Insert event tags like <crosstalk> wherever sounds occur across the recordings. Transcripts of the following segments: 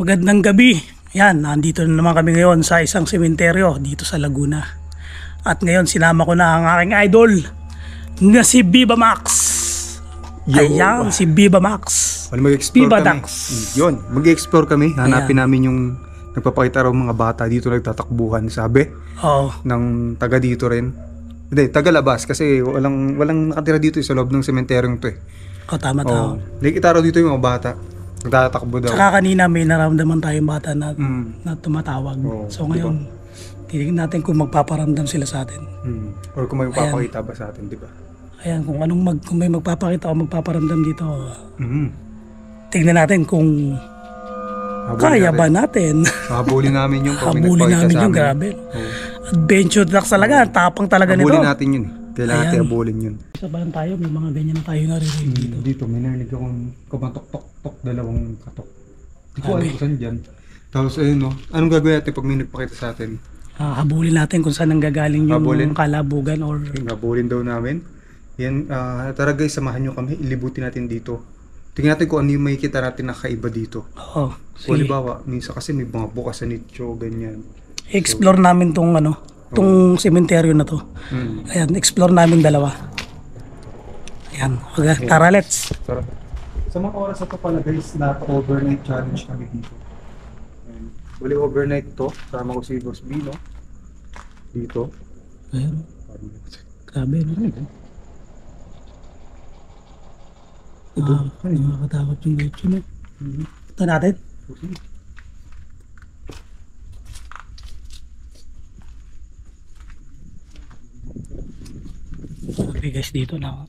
Magandang gabi. Yan, nandito na naman kami ngayon sa isang sementeryo dito sa Laguna. At ngayon sinama ko na ang aking idol na si Viva Max. Yo. Ayan, si Viva Max. Wala mag-explore Viva kami. Dax. Yun, mag-explore kami. Hanapin namin yung nagpapakita raw mga bata dito nagtatakbuhan, sabi Oo. ng taga dito rin. Hindi, taga labas kasi walang walang nakatira dito sa loob ng sementeryong to eh. Oh, tama tama. Oh, nakikita raw dito yung mga bata. Nagtatakbo daw. Saka kanina may naramdaman tayong bata na, Mm. na tumatawag. Oo, so ngayon, titignan natin kung magpaparamdam sila sa atin. Mm. Or kung may papakita ba sa atin, di ba? Ayan, kung anong mag, kung may magpapakita o magpaparamdam dito, Mm. tignan natin kung Habulin kaya natin. ba natin. Habulin namin yung <laughs> pag may Habulin namin yung grabe. Oo. Adventure Ducks talaga, ang tapang talaga nito. Habulin natin yun eh. Kailangan Ayan. natin habulin yun. Isa ba lang tayo, may mga ganyan na tayo naririnig dito. Dito, may narinig akong kumatok-tok-tok, dalawang katok. Hindi ko alam kung saan dyan. Tapos ayun no, anong gagawin natin pag may nagpakita sa atin? Ah, habulin natin kung saan nanggagaling yung Habulin? kalabugan or Yung habulin daw namin. Yan, ah, tara guys, samahan nyo kami, ilibutin natin dito. Tingnan natin kung ano yung makikita natin na kaiba dito. oh, So, sige. halimbawa, minsan kasi may mga bukas sa nicho, ganyan. explore namin tong ano, tong sementeryo na to. Hmm. Ayan, explore namin dalawa. Ayan, okay, tara let's. Tara. Sa mga oras na to pala guys, na-overnight challenge kami dito. Bali overnight to, sama ko si Boss B, no? Dito. Ayan, grabe no. Ito, Ah, ano yun? nakakatakot yung leche no. Ito natin. Okay guys, dito na.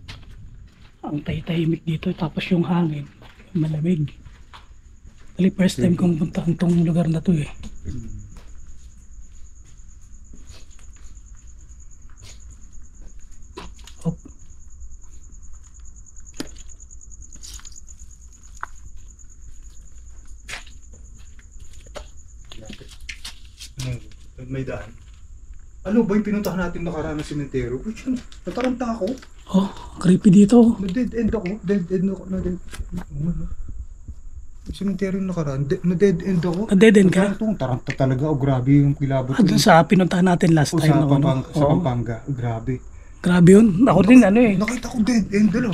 Ang tay-tahimik dito, tapos yung hangin, malamig. Dali first time kong puntahan tong lugar na to eh. Hop. May daan. Ano ba yung pinuntahan natin nakaraan na sementeryo? Uy, siya, nataranta ako. Oh, creepy dito. Na-dead end ako. Dead end ako. Na-dead? Yung Sementeryo yung nakaraan. De- na-dead end ako. Na-dead end ka? Taranta, taranta talaga. O grabe yung kilabot. Ah, dun sa pinuntahan natin last O, time. sa, na ano. Pampanga, sa. Pampanga. Grabe. Grabe yun. Ako din ano eh. Nakita ko dead end. Ano?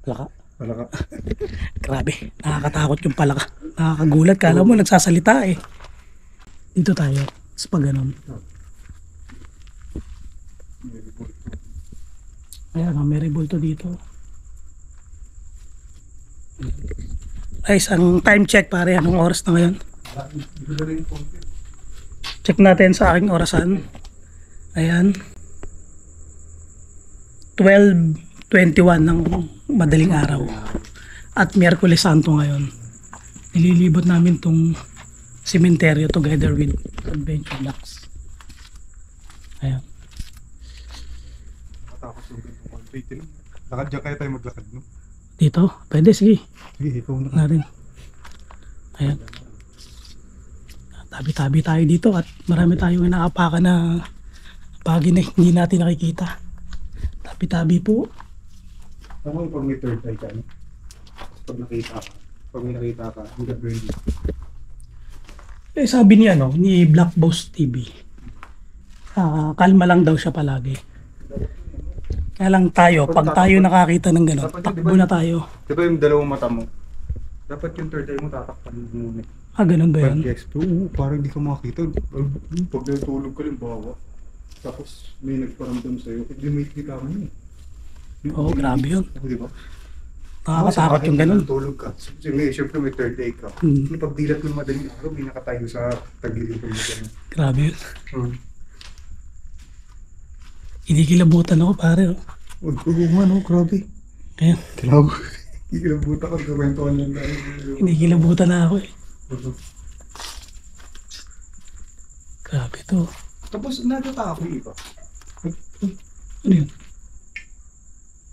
Palaka. Wala ka. <laughs> Grabe. Nakakatakot yung palaka. Nakakagulat. Kala mo nagsasalita eh. Dito tayo. Sa pag ganun. Ayan, oh, may rebulto dito. Guys, ang time check pare. Anong oras na ngayon? Check natin sa aking orasan. Ayan. 12.21 ng madaling araw. At Miyerkules Santo ngayon. Nililibot namin tong sementeryo together with Adventure Ducks. Ayan. Matakot yung lang. Lakad dyan kaya tayo maglakad, no? Dito? Pwede, sige. Sige, ikaw na. Natin. Ayan. Tabi-tabi tayo dito at marami tayong inaapakan na bagay na hindi natin nakikita. Tabi-tabi po. Yung pag may third eye ka, no? Pag nakita ka, pag may nakita ka, gagawin mo. Eh, sabi ni ano, ni Black Boss TV. ah, kalma lang daw siya palagi. Kaya lang tayo, pag tayo nakakita ng gano'n, Dapat yun, takbo di ba? na tayo. Di ba yung dalawang mata mo? Dapat yung third eye mo tatakpan mo muna. Ah, ganun ba yun? Pag explore, oo, parang hindi ka makakita. Pag natulog ka lang, bawa. Tapos may nagparamdam sa'yo, hindi may kita mo yun. Oo, grabe yun. Di ba? Nakakatakot yung ganun. Tulog ka. Siyempre, may, may third eye ka. Hmm. Yung pagdilat ng madaling araw, may nakatayo sa tagilid ng mga Grabe yun. Hmm. Inikilabutan ako pare. oh. Huwag ko no, grabe. Ayan, Kilaw. <laughs> Ikilabuta ka, gawento lang tayo. inikilabutan na ako eh. Grabe to. Tapos natatako yung iba. Ano yun?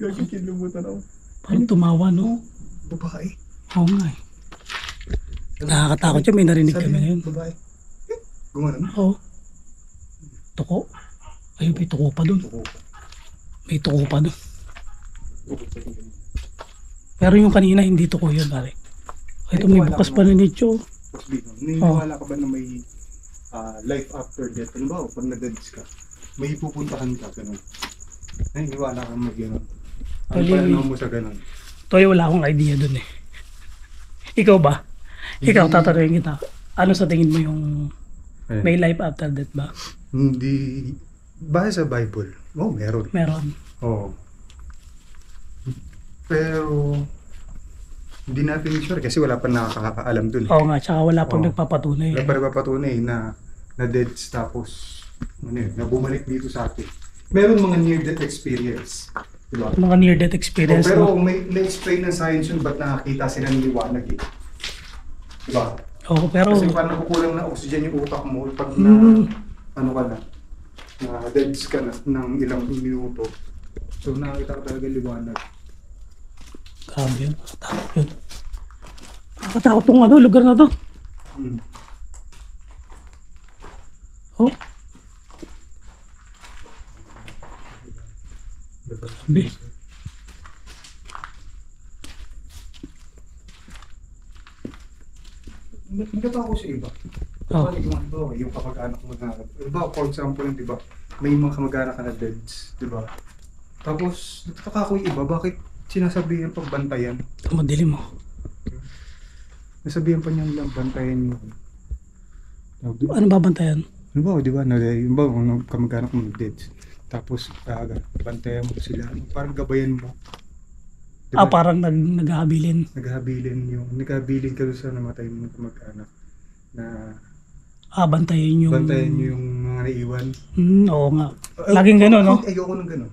Gagi kilabutan ako. Parang tumawa no? Babae. Oo nga eh. Nakakatakot yun, may narinig Sabi kami niya, ngayon. Babae. Gumana na. Oo. Tuko. Ayun, may tuko pa dun. Tuko. May tuko pa dun. Pero yung kanina, hindi tuko yun, pare. Ito may bukas pa na nicho. Bino, naniniwala ka ba na may ah, life after death? Ano ba, pag nag-deads ka, may pupuntahan ka, ganun. Naniniwala ka mag gano'n. Ano Tuloy. pa ano mo sa ganun? Toy, wala akong idea dun eh. Ikaw ba? Ikaw, tatanungin kita. Ano sa tingin mo yung may life after death ba? Hindi, base sa Bible, oh, meron. Meron. Oo. Pero, hindi natin sure kasi wala pa nakakaalam dun. eh. Oo nga, tsaka wala pang Oo. nagpapatunay. Wala pa nagpapatunay na na deads tapos ano yun, na bumalik dito sa atin. Meron mga near-death experience. Diba? Mga near-death experience. Oh, pero no? may na-explain ng science yun ba't nakakita sila ng liwanag eh. Diba? Oo, pero Kasi parang nakukulang na oxygen yung utak mo pag na, Hmm. ano ka na, na deads ka na ng ilang minuto. So nakakita ka talaga liwanag. grabe yun. Takot yun. Nakatakot tong ano, lugar na to. Hmm. Oh, Grabe. Hindi pa ako sa iba. Oh. Diba, yung, iba, yung kamag-anak mo na, diba, for example, di ba, may mga kamag-anak ka na deads, di ba? Tapos, nagtataka ko yung iba, bakit sinasabihan pag bantayan? ito madilim mo. Nasabihan pa niya lang bantayan yung... Ano babantayan? Ano ba, di ba, na, yung ba, kung kamag-anak mo na deads, tapos, uh, bantayan mo sila, parang gabayan mo. Di Ah, parang nag naghahabilin. Naghahabilin yung, naghahabilin ka sa namatay mo kamag-anak na Ah, bantayan yung... bantayan yung mga naiwan. Hmm, oo nga. Laging gano'n, no? Ay, ayoko ng gano'n.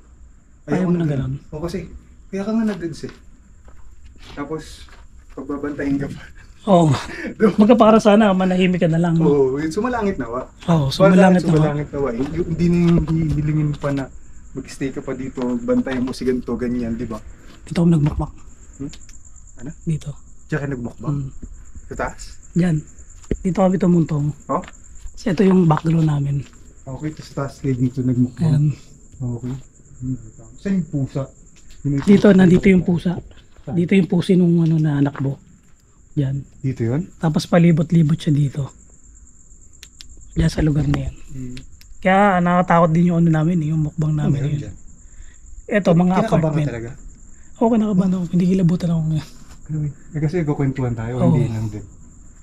Ayaw mo ng gano'n? O kasi, kaya ka nga nag-deads eh. Tapos, pagbabantayin ka pa. Oo nga. Magka para sana, manahimik ka na lang. Oo, oh, sumalangit nawa. Oo, sumalangit na. Sumalangit nawa. Hindi, hindi na yung hihilingin pa na mag-stay ka pa dito, bantayan mo si ganito, ganyan, di ba? Dito ako nagmakmak. Hmm? Ano? Dito. Diyan ka nagmukbang? Hmm. Sa taas? Diyan. Dito kami tumuntong. Oh? Kasi ito yung background namin. Okay, tapos taas kayo dito nagmukbang. Ayan. Okay. Hmm. Saan yung pusa? Yung- Dito, nandito yung pusa. Dito yung pusi nung ano na anakbo. Diyan. Dito yun? Tapos palibot-libot siya dito. Diyan sa lugar na yan. Hmm. Kaya nakakatakot din yung ano namin, eh, yung mukbang Ah, namin. meron yun. Ito, mga Kinakabahan ka apartment. talaga? Oo, kinakabahan ako. Hindi kilabutan ako ngayon. Eh, kasi kukwentuhan tayo, Oo. hindi lang din.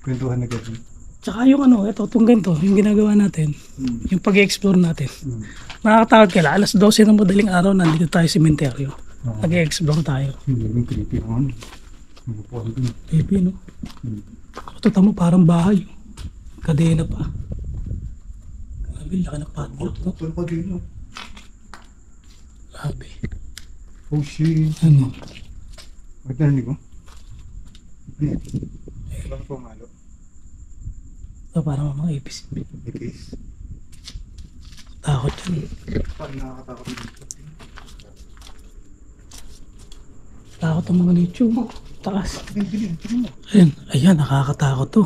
Kwentuhan na ganun. Tsaka yung ano, ito, itong ganito, yung ginagawa natin, Hmm. yung pag-explore natin. Hmm. Nakakatakot kaya, alas 12 ng madaling araw, nandito tayo sa sementeryo. Oo. Nag-explore tayo. Hindi, yung creepy yung Baby, no? Hmm. Ito tamo, parang bahay. Kadena pa. Grabe, laki ng padlock, no? Ano pa din, no? Grabe. Oh shit. Ano? Bakit narinig mo? Ano yan? Bakit pumalo? Ito parang mga ipis. Ipis? Takot yun. Parang nakakatakot dito. Takot ang mga nicho. Taas. Ayan, ayan, nakakatakot to.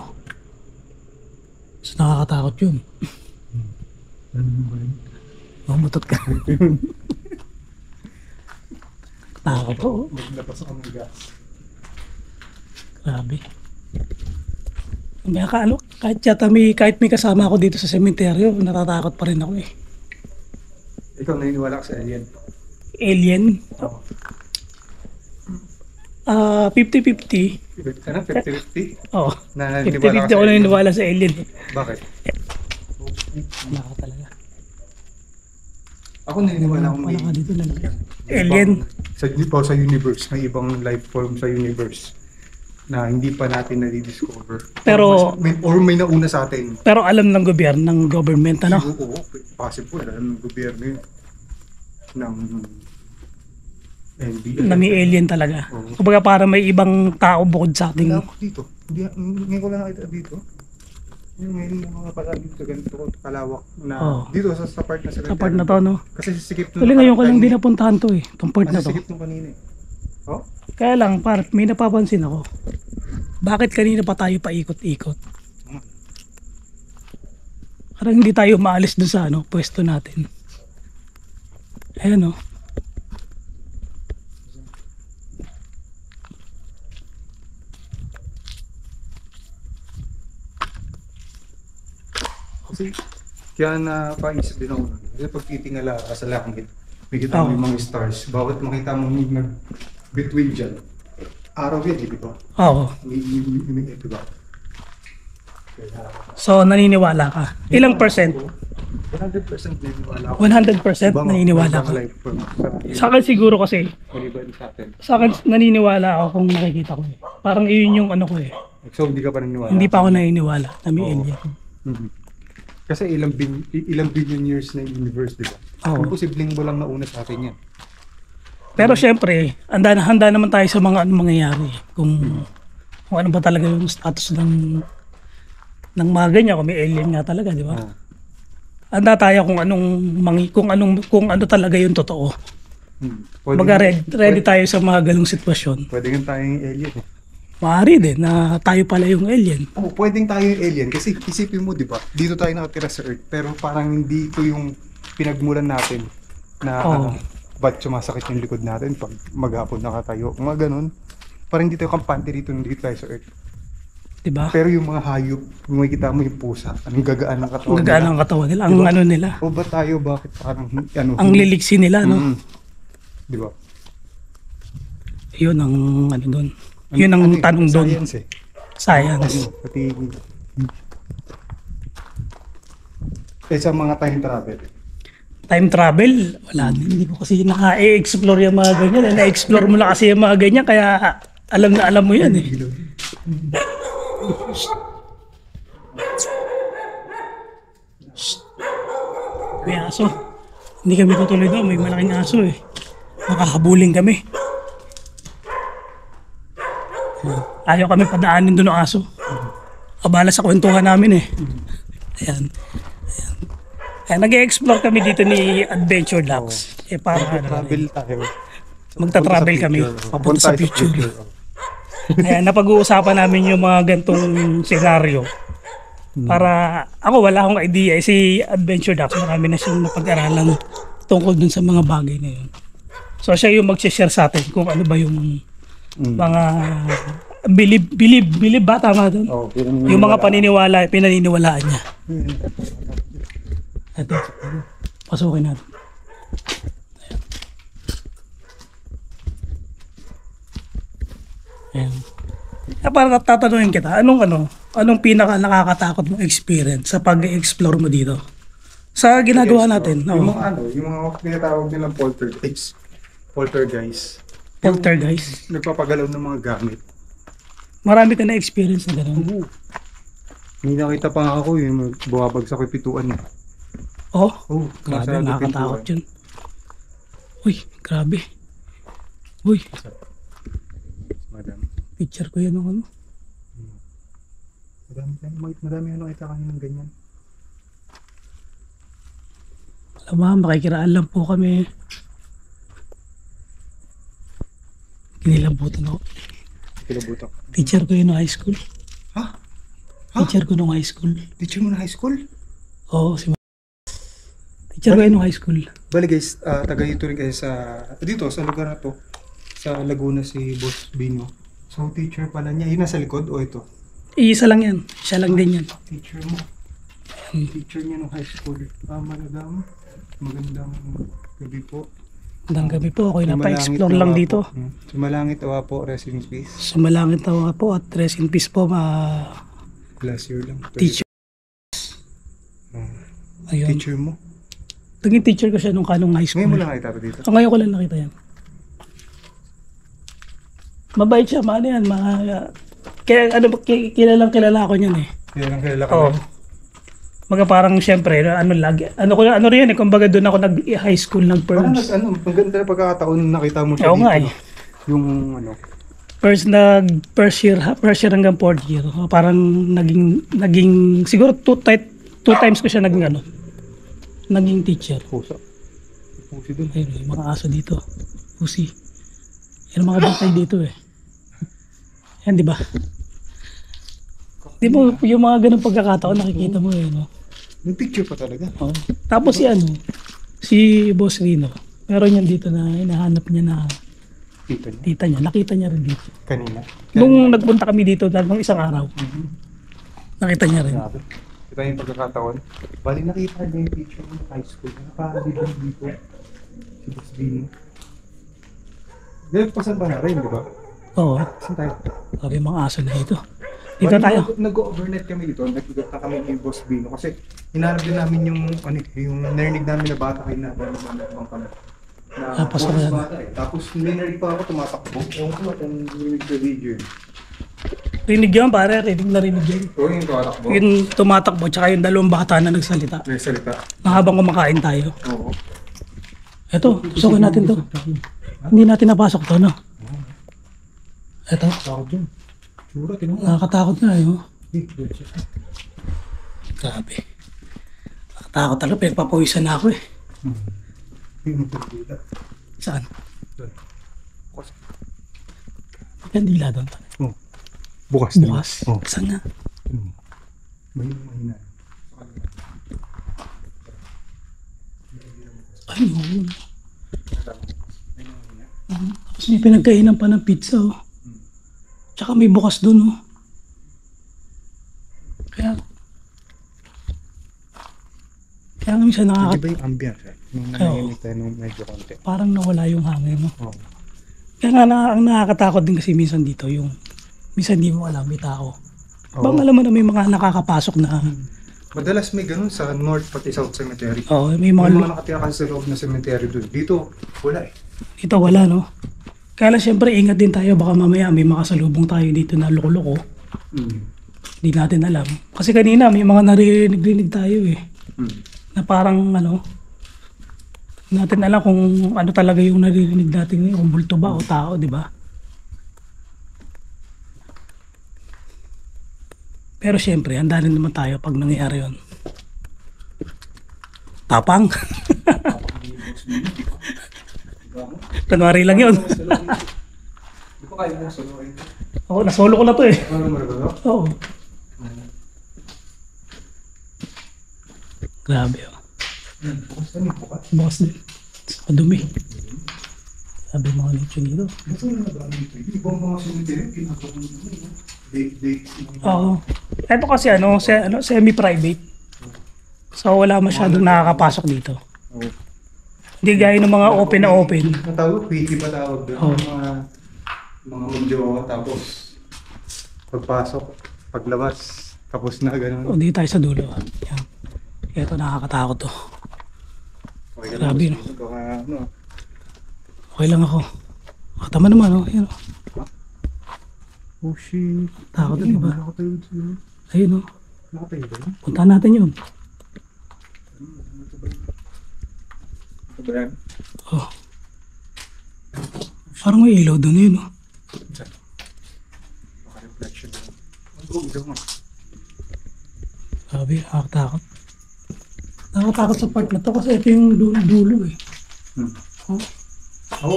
So, nakakatakot yun. Ano yun? Mamutot ka. Takot to. oh. Naglabas ako ng gas. Grabe. May ka, ano, kahit yata may, kahit may kasama ako dito sa sementeryo, natatakot pa rin ako eh. Ikaw naniniwala ka sa alien? Alien, Oo. Ah 50-50. Ano? 50-50? Oo. Na 50-50 ako naniniwala sa alien. Bakit? Wala ka talaga. Ako naniniwala akong Wala ka may... dito lang. may Alien. ibang- Sa, pa sa universe, may ibang life form sa universe na hindi pa natin na-discover. Pero- Or, may, or may nauna sa atin. Pero alam ng gobyerno, ng government, ano? Siguro, oo, possible. Alam ng gobyerno yun. Ng NBI. Na may alien talaga. Oo. Kumbaga para may ibang tao bukod sa ating... Wala ako dito. Hindi, ngayon ko lang nakita dito. Yung ngayon yung mga pala dito ganito kalawak na Oo. dito sa, sa part na sa Sa part na to, no? Kasi sisikip nung Tuloy ngayon ko lang din napuntahan to eh. Itong part na to. sikip nung kanina eh. Oh? Kaya lang, par, may napapansin ako. Bakit kanina pa tayo paikot-ikot? Parang hindi tayo maalis doon sa ano, pwesto natin. Ayan o. Kasi kaya napaisip din ako. nun. Kasi pag titingala ka sa langit, makikita mo Oo. yung mga stars. Bawat makita mo yung nag between dyan. Araw yan, eh, di ba? Oo. May, may, di ba? Kaya, So, naniniwala ka. Ilang percent? 100% naniniwala ako. 100% Ibang- naniniwala ibang ka. life form sa Sa akin siguro kasi, maliban sa atin. sa akin naniniwala ako kung nakikita ko eh. Parang iyon yung ano ko eh. So, hindi ka pa naniniwala? Hindi pa ako naniniwala na may Oo. alien. Mhm. Kasi ilang bin, ilang billion years na yung universe, di ba? Oo. Imposibleng walang nauna sa atin yan. Pero syempre, handa, handa naman tayo sa mga ano mangyayari. Kung, kung ano ba talaga yung status ng ng mga ganyan, kung may alien nga talaga, di ba? Oo. Handa tayo kung anong mangi, kung anong kung ano talaga yung totoo. Hmm. Baga ready, ready tayo sa mga ganong sitwasyon. Pwede nga tayong alien eh. Maaari din na tayo pala yung alien. Oo, pwedeng tayo yung alien kasi isipin mo, di ba? Dito tayo nakatira sa Earth pero parang hindi ito yung pinagmulan natin na Oo. ano, ba't sumasakit yung likod natin pag maghapon nakatayo. Mga ganun. Parang hindi tayo kampante rito nandito tayo sa Earth. Di ba? Pero yung mga hayop, kung makikita mo yung pusa, ang gagaan ng katawan gagaan nila. ang katawan nila. Ang Diba? ano nila. O ba tayo, bakit parang ano? Ang liliksi nila, no? Mm. Di ba? Yun ang ano doon. Ano- Yun ang ano tanong doon. Science eh. Science. Ano, pati... Eh, sa mga time travel. Time travel, wala din. Hindi ko kasi naka-explore yung mga ganyan. eh. Na-explore mo na kasi yung mga ganyan, kaya alam na alam mo yan eh. May aso. Hindi kami tutuloy doon, may malaking aso eh. Makahabuling kami. Ayaw kami padaanin doon ng aso. Abala sa kwentuhan namin eh. Ayan. Ayan. Ayan, nag-explore kami dito ni Adventure Lux. Eh para ano, Travel tayo. magta-travel kami papunta sa future. Kaya napag-uusapan namin yung mga gantong senaryo. Para ako wala akong idea. Eh, Si Adventure Ducks, marami na siyang napag-aralan tungkol dun sa mga bagay na yun. So siya yung mag-share sa atin kung ano ba yung Mm. mga believe, believe, believe ba tama doon? Oh, Yung mga paniniwala, pinaniniwalaan niya. Ito, pasukin natin. Ayan. Ah, para tatanungin kita, anong ano, anong pinaka nakakatakot mong experience sa pag-explore mo dito? Sa ginagawa natin, Yung no? mga ano, yung mga tinatawag nilang poltergeist. Poltergeist. Poltergeist. Nagpapagalaw ng mga gamit. Marami ka na experience na gano'n. Oo. May nakita pa nga ako yung bumabagsak yung pituan niya. Oh, Oh, grabe, nakakatakot yun. Uy, grabe. Uy, Madam. picture ko yan ng ano. Madami, madami, madami yung nakita kanina ng ganyan. Alam mo, makikiraan lang po kami. Kinilabutan ako. Kilabutak. Teacher ko yun ng high school. Ha? Ha? Teacher ko nung high school. Teacher mo na high school? Oo, si Ma- Teacher ko yun nung high school. Bali guys, ah, taga dito rin kayo sa, dito sa lugar na to, sa Laguna si Boss Bino. So teacher pala niya, yun nasa likod o ito? Iisa lang yan. Siya lang din yan. Teacher mo. Teacher niya nung high school. Ah, magandang, magandang gabi po. Hanggang gabi po, ako yung napa-explore awa lang po. dito. Hmm. Sumalangit awa po, rest in peace. Sumalangit na po at rest in peace po, ma Last year lang. teacher. Ah, Ayun. teacher mo? Naging teacher ko siya nung kanong high school. Ngayon mo lang nakita pa dito. So, ngayon ko lang nakita yan. Mabait siya, maano yan, mga... Kaya ano, ki- kilalang kilala ako niyan eh. Kaya lang kilala ka Oo. na. Maga parang syempre, ano lagi, ano ko ano rin eh, kumbaga doon ako nag-high school, Parang nag-first. nag, ano, maganda na pagkakataon na nakita mo siya Oo dito. nga eh. Yung ano, First nag first year, first year hanggang fourth year. Parang naging naging siguro two, ti- two times ko siya naging ano, naging teacher. pusa. Pusi dun. Ayun, yung mga aso dito. Pusi. Yan ang mga bantay dito eh. Yan, di ba? Di mo, yung mga ganun pagkakataon, nakikita mo eh, no? May picture pa talaga. Oo. Tapos si ano, si Boss Rino, meron yan dito na hinahanap niya na Kita niya. tita niya. Nakita niya rin dito. Kanina. Nung nagpunta kami dito, nung isang araw, Mhm. nakita niya rin. Grabe. Ito yung pagkakataon. Bali nakita niyo yung picture ng high school. Nakakaliban dito. Si Boss Bino. Dahil pasan ba na rin, di ba? Oo. Saan tayo? Sabi mga aso na ito. Dito tayo. nag- Nag-overnight kami dito. Nag-igata kami ni Boss Bino. Kasi hinanap din namin yung, ano, yung narinig namin na bata kayo na nalabang kami. Na Ah, pasok bata eh. Tapos narinig pa ako tumatakbo. Ewan ko narinig sa video yun. Rinig yan pare, rinig na rinig yan. Oo, yung tumatakbo. Yung tumatakbo, tsaka yung dalawang bata na nagsalita. May salita. Na habang kumakain tayo. Oo. Ito, tusukin natin to. Hindi natin napasok to, no? Ito, Takot dyan. Tsura, tinong nakakatakot nga yun. Eh, shit. Grabe. Nakakatakot talaga, pinagpapawisan na ako eh. Saan? Doon. Kandila doon. Oh. Bukas. Bukas. Oh. Saan nga? Mahina, mahina. Ay, oo. Mhm. Tapos may pinagkainan pa ng pizza, oh. Tsaka may bukas doon, oh. Kaya, kaya nga minsan nakaka, Di ba yung ambience eh? Nung nanahimik tayo nung medyo konti. parang nawala yung hangin, no? Oo. Kaya nga na, ang nakakatakot din kasi minsan dito, yung minsan di mo alam, may tao. Oo. Bang alam mo na may mga nakakapasok na, Madalas may ganun sa North pati South Cemetery. oh, may May mga, mga nakatira kasi sa loob na cemetery doon. Dito, wala eh. dito wala, no? Kaya lang syempre, ingat din tayo, baka mamaya may makasalubong tayo dito na loko-loko. Mm. Hindi natin alam. Kasi kanina may mga naririnig-rinig tayo eh. Mm. Na parang ano, natin alam kung ano talaga yung naririnig natin kung multo ba o tao, di ba? Pero syempre, handa rin naman tayo pag nangyayari yun. Tapang. <laughs> Kunwari lang yun. <laughs> Di ba kayo mo soloin? Oo, nasolo ko na to eh. Ano mo na ba? Oo. Grabe oh. Bukas na bukas. Bukas din. Madumi. Sabi mga lechon dito. Ito na ba dito? Ibang mga cemetery, ginagawa mo naman. Oo. Ito kasi ano, se, ano semi-private. So wala masyadong nakakapasok dito. Oo. Hindi gaya ng mga open na open. Ang tawag, pa tawag doon. Oo. Mga, mga magjowa, tapos pagpasok, paglabas, tapos na O gano'n. dito tayo sa dulo. Yan. Ito nakakatakot to. Okay ka Grabe, Baka, ano, Okay lang ako. Oh, tama naman oh. Yan, oh. oh shit. Takot din ba? Ayun oh. Nakatayo ba yun? Puntahan natin yun. Ito ba yan? Oh. Parang may ilaw doon yun oh. Baka reflection. Ang ganda nga. Sabi, nakakatakot. Nakakatakot sa part na to kasi ito yung dulo-dulo eh. Hmm. Oh. Ako,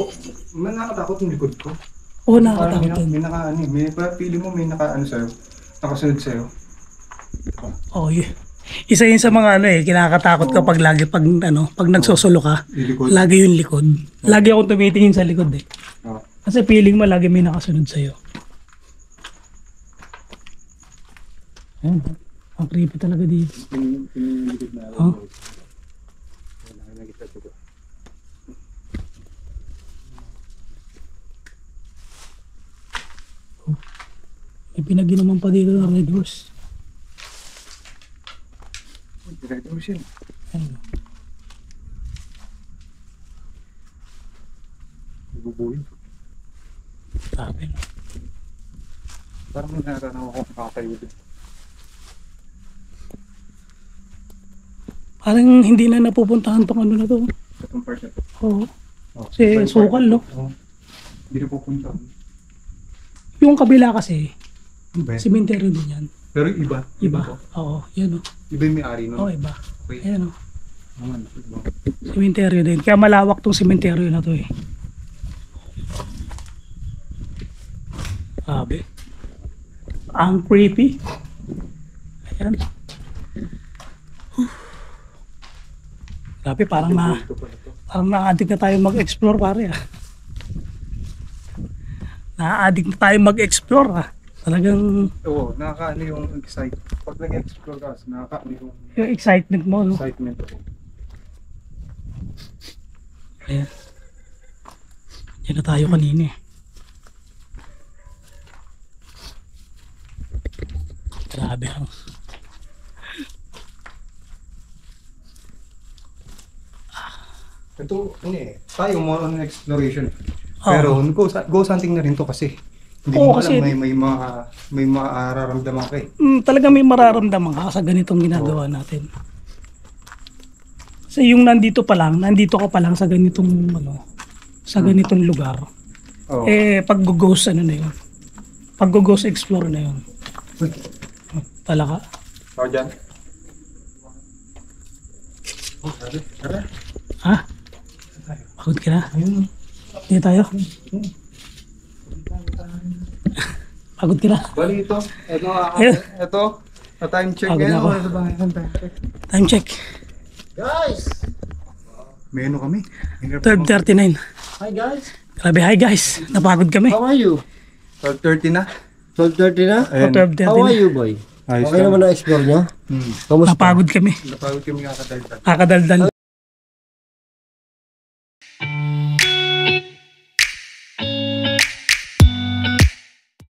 man nakatakot yung likod ko. Oo, nakakatakot may, yun. may naka, ano, eh, may, parang feeling mo may naka, ano sa'yo, nakasunod sa'yo. Oh, yeah. Isa yun sa mga ano eh, kinakatakot kapag lagi pag ano, pag nagsusulo ka, Yung likod. lagi yung likod. Lagi akong tumitingin sa likod eh. Oo. Kasi feeling mo lagi may nakasunod sa'yo. Ayun, ang creepy talaga dito. Pin- pinilikod na. Oh. Wala ka nakita dito. May pinaginuman pa dito ng Red Horse. Direkto mo siya. Ayun. Nabubuhay. Sabi no. Parang may naranaw ako nakatayo din. Parang hindi na napupuntahan tong ano na to. Itong part na to. Oo. Oh, Kasi sukal, na no? Oo. Hindi na pupunta. Yung kabila kasi, Ano ba yan? simenteryo din yan. Pero iba. Iba. to. Oo, yan o. Iba yung may-ari nun. Oo, iba. Okay. Ayan o. Naman, iba. Din. Kaya malawak tong simenteryo na to eh. Sabi. Ang creepy. Ayan. Grabe, parang na, parang na-addict na tayo mag-explore pare ah. Na-addict na tayo mag-explore ah. Talagang Oo, nakakaano yung excite. Pag nag-explore ka, nakakaano yung yung excitement mo, no? excitement. Ayan. Yan na tayo kanina eh. Grabe ang Ito, ano eh, tayo more on exploration. Oo. Pero go, ghost hunting na rin to kasi. Hindi Oo, mo kasi- alam, may, may, mga, may mararamdaman ka eh. mm, talaga may mararamdaman ka sa ganitong ginagawa natin. Kasi yung nandito pa lang, nandito ka pa lang sa ganitong ano, sa ganitong lugar. Oo. Eh pag ghost ano na yun. Pag ghost explore na yun. Uy, Talaga. tao dyan. Oh, tara. Ha? Pagod ka na? Ayun. Hindi tayo. Pagod ka na. Bali ito, ito, ah, ito, na time check Pagod na ngayon. ako. Ano ba ngayon time check? Time check. Guys! May ano kami. May 12.39. Hi guys! Grabe, hi guys. Napagod kami. How are you? 12.30 na. 12.30 na? O Ayan. 12.30 How are you boy? Ayos okay lang. naman na-explore nyo? Hmm. Kamusta? Napagod kami. Napagod kami kakadaldan. Kakadaldal. Ano